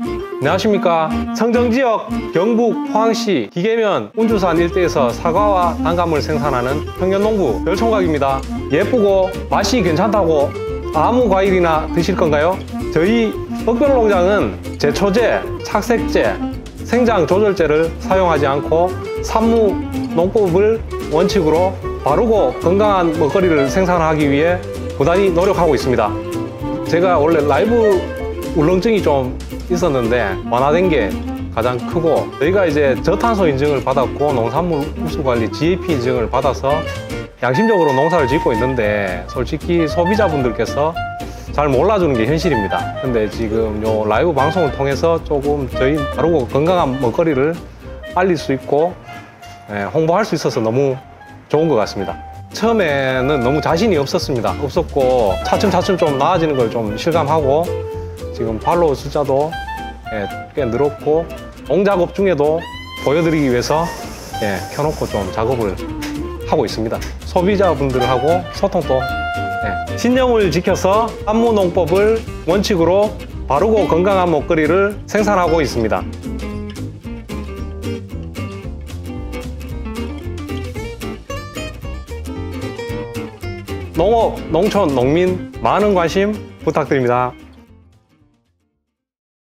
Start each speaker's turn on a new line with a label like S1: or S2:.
S1: 안녕하십니까 성정지역 경북 포항시 기계면 운주산 일대에서 사과와 단감을 생산하는 평년농부 별총각입니다 예쁘고 맛이 괜찮다고 아무 과일이나 드실 건가요? 저희 흑별농장은 제초제, 착색제, 생장 조절제를 사용하지 않고 산무 농법을 원칙으로 바르고 건강한 먹거리를 생산하기 위해 부단히 노력하고 있습니다. 제가 원래 라이브 울렁증이 좀 있었는데 완화된 게 가장 크고 저희가 이제 저탄소 인증을 받았고 농산물 우수관리 GAP 인증을 받아서 양심적으로 농사를 짓고 있는데 솔직히 소비자분들께서 잘 몰라주는 게 현실입니다. 근데 지금 요 라이브 방송을 통해서 조금 저희 바르고 건강한 먹거리를 알릴 수 있고 예, 홍보할 수 있어서 너무 좋은 것 같습니다. 처음에는 너무 자신이 없었습니다. 없었고 차츰차츰 좀 나아지는 걸 좀 실감하고 지금 팔로우 숫자도 예, 꽤 늘었고 농작업 중에도 보여드리기 위해서 예, 켜놓고 좀 작업을 하고 있습니다. 소비자분들하고 소통도 예, 신념을 지켜서 한무농법을 원칙으로 바르고 건강한 먹거리를 생산하고 있습니다. 농업, 농촌, 농민 많은 관심 부탁드립니다.